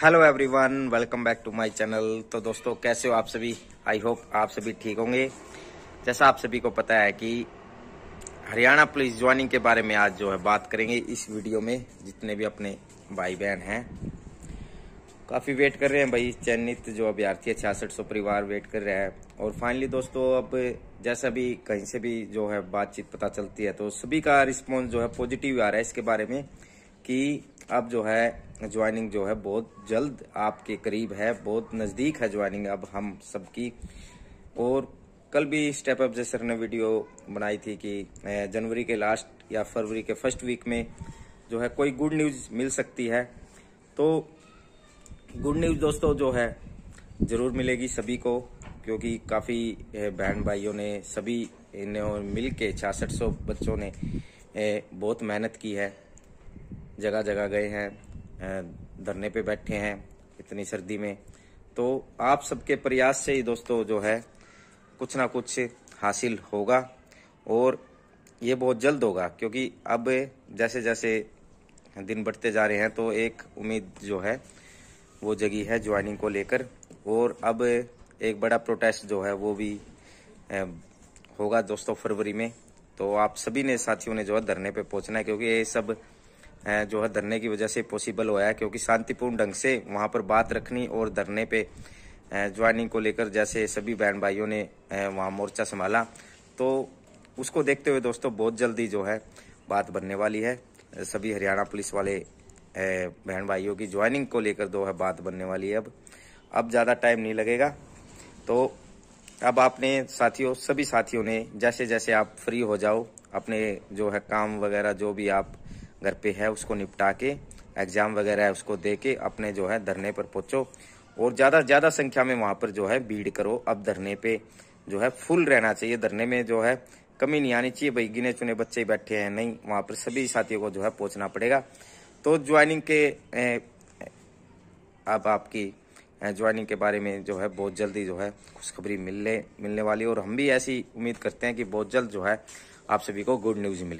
Hello everyone welcome back to my channel तो दोस्तों, कैसे हो आप सभी? आई होप आप सभी ठीक होंगे। जैसा आप सभी को पता है कि हरियाणा पुलिस ज्वाइनिंग के बारे में आज जो है बात करेंगे इस वीडियो में, जितने भी अपने भाई बहन हैं। काफ़ी वेट कर रहे हैं भाई, चयनित जो अभ्यर्थी है छियासठ परिवार वेट कर रहा है। और फाइनली दोस्तों, अब जैसा भी कहीं से भी जो है बातचीत पता चलती है तो सभी का रिस्पॉन्स जो है पॉजिटिव आ रहा है इसके बारे में। कि अब जो है ज्वाइनिंग जो है बहुत जल्द आपके करीब है, बहुत नज़दीक है ज्वाइनिंग अब हम सबकी। और कल भी स्टेप अप सर ने वीडियो बनाई थी कि जनवरी के लास्ट या फरवरी के फ़र्स्ट वीक में जो है कोई गुड न्यूज़ मिल सकती है। तो गुड न्यूज़ दोस्तों जो है, ज़रूर मिलेगी सभी को, क्योंकि काफ़ी बहन भाइयों ने, सभी इन्हें मिल के छियासठ बच्चों ने बहुत मेहनत की है। जगह जगह गए हैं धरने पे बैठे हैं इतनी सर्दी में। तो आप सबके प्रयास से ही दोस्तों जो है, कुछ ना कुछ हासिल होगा और ये बहुत जल्द होगा, क्योंकि अब जैसे जैसे दिन बढ़ते जा रहे हैं तो एक उम्मीद जो है, वो जगी है ज्वाइनिंग को लेकर। और अब एक बड़ा प्रोटेस्ट जो है, वो भी होगा दोस्तों फरवरी में। तो आप सभी ने साथियों ने जो है धरने पे पहुँचना है, क्योंकि ये सब जो है धरने की वजह से पॉसिबल हुआ है, क्योंकि शांतिपूर्ण ढंग से वहाँ पर बात रखनी और धरने पे ज्वाइनिंग को लेकर जैसे सभी बहन भाइयों ने वहाँ मोर्चा संभाला। तो उसको देखते हुए दोस्तों बहुत जल्दी जो है बात बनने वाली है। सभी हरियाणा पुलिस वाले बहन भाइयों की ज्वाइनिंग को लेकर दो है बात बनने वाली है अब। अब ज़्यादा टाइम नहीं लगेगा। तो अब आपने साथियों, सभी साथियों ने जैसे जैसे आप फ्री हो जाओ, अपने जो है काम वगैरह जो भी आप घर पे है, उसको निपटा के एग्ज़ाम वगैरह है, उसको दे के अपने जो है धरने पर पहुंचो। और ज़्यादा ज़्यादा संख्या में वहाँ पर जो है भीड़ करो। अब धरने पे जो है फुल रहना चाहिए। धरने में जो है कमी नहीं आनी चाहिए। भाई, गिने चुने बच्चे बैठे हैं, नहीं, वहाँ पर सभी साथियों को जो है पहुँचना पड़ेगा। तो ज्वाइनिंग के अब आपकी ज्वाइनिंग के बारे में जो है बहुत जल्दी जो है खुशखबरी मिलने मिलने वाली और हम भी ऐसी उम्मीद करते हैं कि बहुत जल्द जो है आप सभी को गुड न्यूज़ मिले।